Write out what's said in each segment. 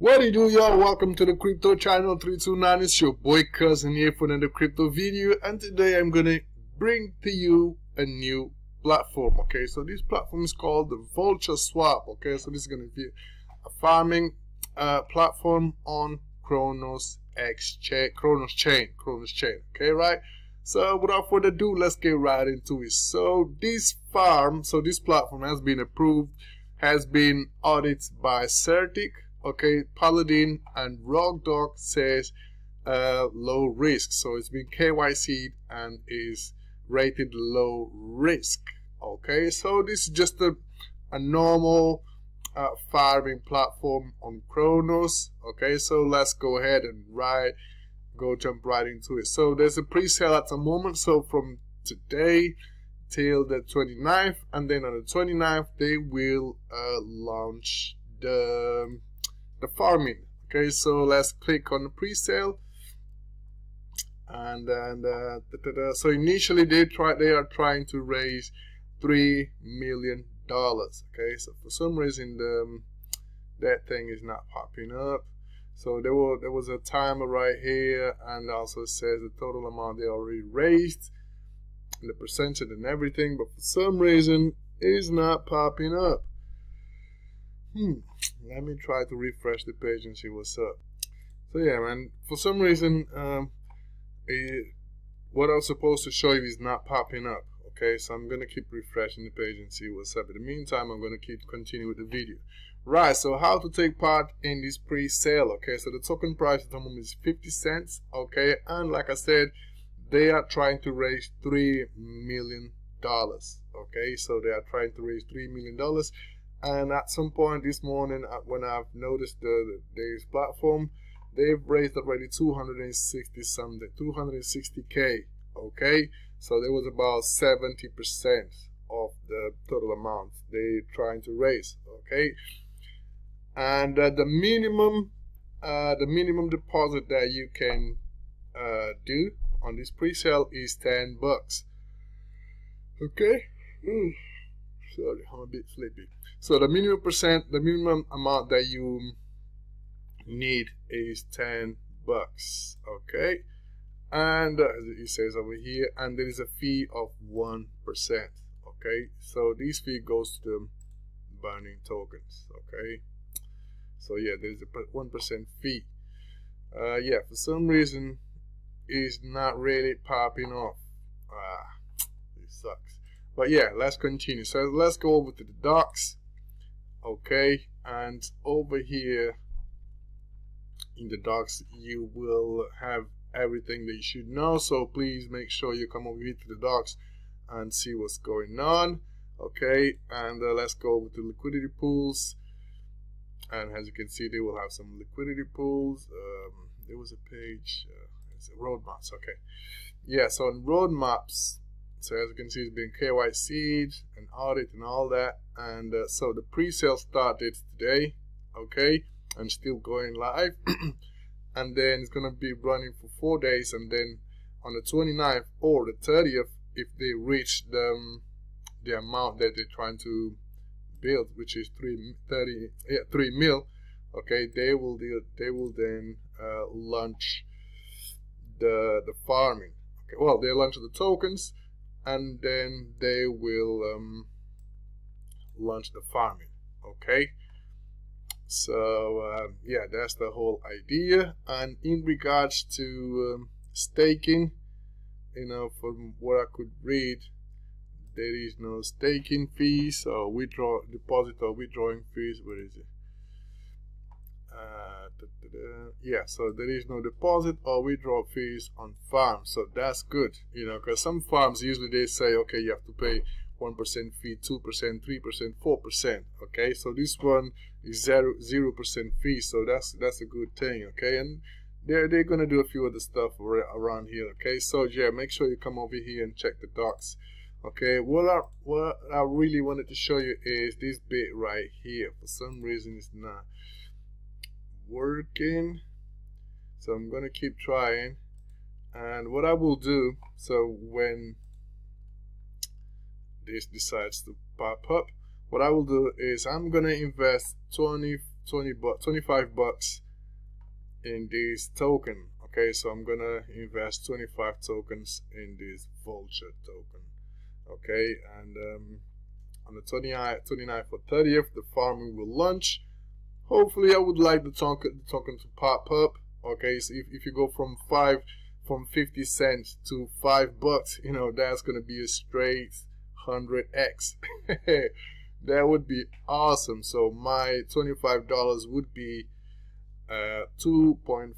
What do you do, y'all? Welcome to the Crypto Channel 329. It's your boy Cousin here for another crypto video, and today I'm gonna bring to you a new platform. Okay, so this platform is called the Vulture Swap. Okay, so this is gonna be a farming uh, platform on Cronos X chain, Cronos chain, Cronos chain. Okay, right? So without further ado, let's get right into it. So this farm, so this platform has been approved, has been audited by CertiK okay paladin and RugDoc says uh, low risk. So it's been KYC and is rated low risk. Okay so this is just a, a normal uh, farming platform on Cronos okay so let's go ahead and right go jump right into it. So there's a pre-sale at the moment. So from today till the 29th and then on the 29th they will uh, launch the the farming. Okay so let's click on the pre-sale. And and uh, da, da, da. so initially they try they are trying to raise three million dollars. Okay so for some reason the, um, that thing is not popping up. So there was there was a timer right here and also says the total amount they already raised and the percentage and everything but for some reason it's not popping up. Hmm let me try to refresh the page and see what's up. So yeah man for some reason um it, what I was supposed to show you is not popping up okay? So I'm gonna keep refreshing the page and see what's up. In the meantime I'm gonna keep continue with the video. Right so how to take part in this pre-sale okay? So the token price at the moment is 50 cents okay? And like I said they are trying to raise three million dollars okay? So they are trying to raise three million dollars and at some point this morning uh, when I've noticed the, the this platform they've raised already 260 something 260k okay? So there was about 70 percent of the total amount they're trying to raise okay? And uh, the minimum uh, the minimum deposit that you can uh, do on this pre-sale is 10 bucks okay? Mm. Sorry I'm a bit sleepy so the minimum percent, the minimum amount that you need is 10 bucks. Okay. And uh, as it says over here, and there is a fee of 1%. Okay. So this fee goes to the burning tokens. Okay. So yeah, there's a 1% fee. Uh, yeah, for some reason, it's not really popping off. Ah. But yeah, let's continue. So let's go over to the docs okay? And over here in the docs you will have everything that you should know. So please make sure you come over here to the docs and see what's going on okay? And uh, let's go over to liquidity pools. And as you can see they will have some liquidity pools. Um, there was a page uh, it's a roadmaps okay. Yeah so on roadmaps so as you can see, it's been KYC and audit and all that. And uh, so the pre-sale started today, okay, and still going live. and then it's gonna be running for four days, and then on the 29th or the 30th, if they reach the um, the amount that they're trying to build, which is three thirty, yeah, three mil, okay, they will do, they will then uh, launch the the farming. Okay, well, they launch the tokens and then they will um, launch the farming okay? So uh, yeah that's the whole idea. And in regards to um, staking you know from what I could read there is no staking fees or withdraw deposit or withdrawing fees. Where is it uh, yeah so there is no deposit or withdrawal fees on farms so that's good you know because some farms usually they say okay you have to pay 1% fee 2% 3% 4% okay? So this one is 0 0% fee so that's that's a good thing okay? And they're, they're gonna do a few other stuff around here okay? So yeah make sure you come over here and check the docs okay? What I, what I really wanted to show you is this bit right here. For some reason it's not working. So I'm gonna keep trying. And what I will do so when this decides to pop up what I will do is I'm gonna invest 20 20 bucks 25 bucks in this token okay? So I'm gonna invest 25 tokens in this vulture token okay? And um, on the 29th, 29th or 30th the farming will launch hopefully I would like the token, the token to pop up okay? So if, if you go from five from 50 cents to five bucks you know that's gonna be a straight 100x that would be awesome. So my $25 would be uh, 2.5k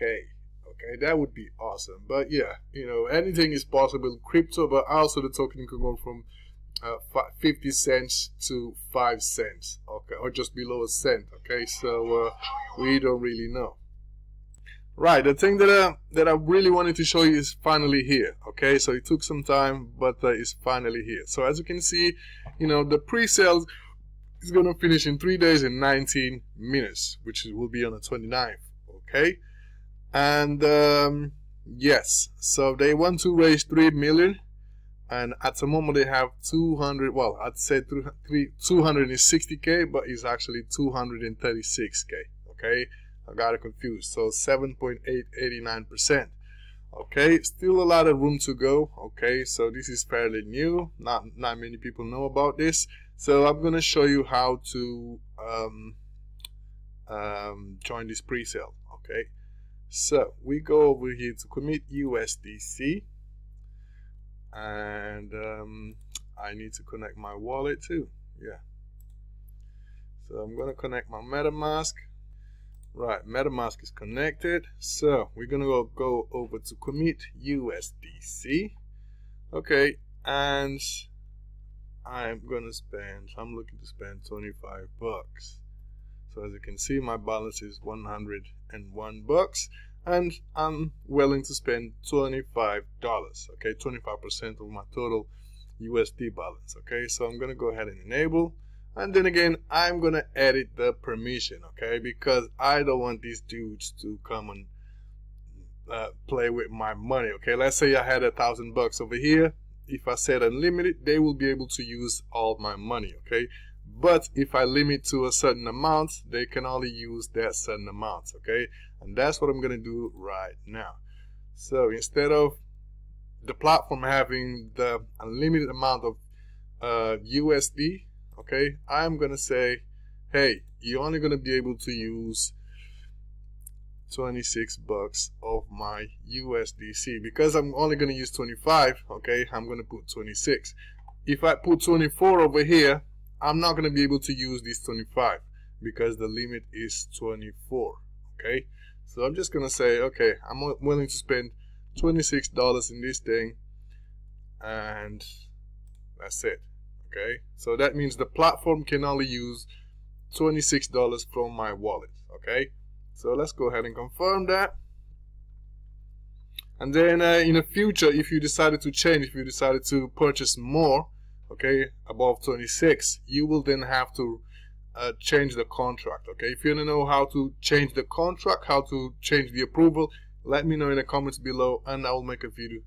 okay? That would be awesome. But yeah you know anything is possible crypto but also the token can go from uh, 50 cents to 5 cents okay or just below a cent okay? So uh, we don't really know. Right the thing that uh, that I really wanted to show you is finally here okay? So it took some time but uh, it's finally here. So as you can see you know the pre-sales is gonna finish in 3 days and 19 minutes which will be on the 29th okay? And um, yes so they want to raise 3 million and at the moment they have 200 well I'd say 260k but it's actually 236k okay? I got it confused. So 7.889 percent okay? Still a lot of room to go okay? So this is fairly new. Not not many people know about this. So I'm gonna show you how to um, um, join this pre-sale okay? So we go over here to commit USDC and um, I need to connect my wallet too. Yeah. So I'm gonna connect my MetaMask. Right MetaMask is connected. So we're gonna go, go over to commit USDC okay and I'm gonna spend I'm looking to spend 25 bucks. So as you can see my balance is 101 bucks and I'm willing to spend $25 okay? 25% of my total USD balance okay? So I'm gonna go ahead and enable. And then again I'm gonna edit the permission okay? Because I don't want these dudes to come and uh, play with my money okay? Let's say I had a thousand bucks over here. If I set unlimited they will be able to use all my money okay? But if I limit to a certain amount they can only use that certain amount okay and that's what I'm gonna do right now. So instead of the platform having the unlimited amount of uh, USD okay I'm gonna say hey you're only gonna be able to use 26 bucks of my USDC because I'm only gonna use 25 okay I'm gonna put 26 if I put 24 over here I'm not gonna be able to use this 25 because the limit is 24 okay so I'm just gonna say, okay, I'm willing to spend $26 in this thing and that's it. Okay, so that means the platform can only use $26 from my wallet. Okay, so let's go ahead and confirm that. And then uh, in the future, if you decided to change, if you decided to purchase more, okay, above 26, you will then have to uh, change the contract okay? If you want to know how to change the contract how to change the approval let me know in the comments below and I will make a video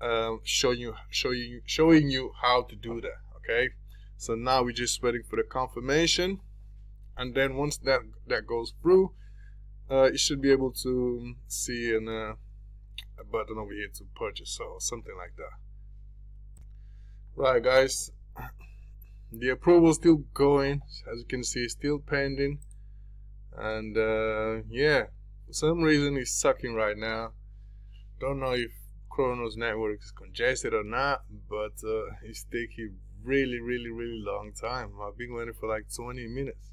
uh, showing you showing you showing you how to do that okay? So now we're just waiting for the confirmation and then once that that goes through uh, you should be able to see an, uh, a button over here to purchase so something like that. Right guys the approval is still going as you can see still pending. And uh, yeah for some reason it's sucking right now. Don't know if Cronos network is congested or not but uh, it's taking really really really long time. I've been waiting for like 20 minutes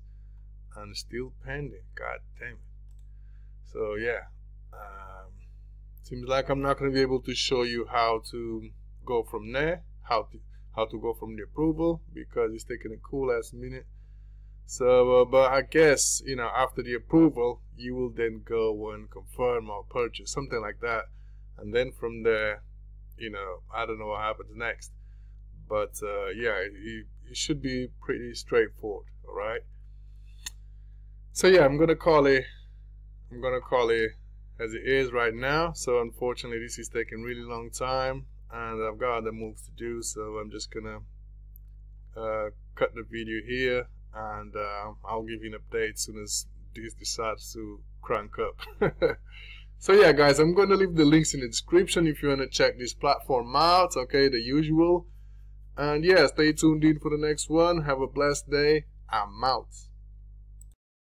and still pending. God damn it. So yeah um, seems like I'm not going to be able to show you how to go from there how to how to go from the approval because it's taking a cool ass minute. So, uh, but I guess, you know, after the approval, you will then go and confirm or purchase, something like that. And then from there, you know, I don't know what happens next. But uh, yeah, it, it should be pretty straightforward, all right? So yeah, I'm gonna call it, I'm gonna call it as it is right now. So unfortunately, this is taking really long time and I've got other moves to do so I'm just gonna uh, cut the video here and uh, I'll give you an update as soon as this decides to crank up. so yeah, guys, I'm to leave the links in the description if you want to check this platform out. Okay, the usual. And yeah, stay tuned in for the next one. Have a blessed day. I'm out.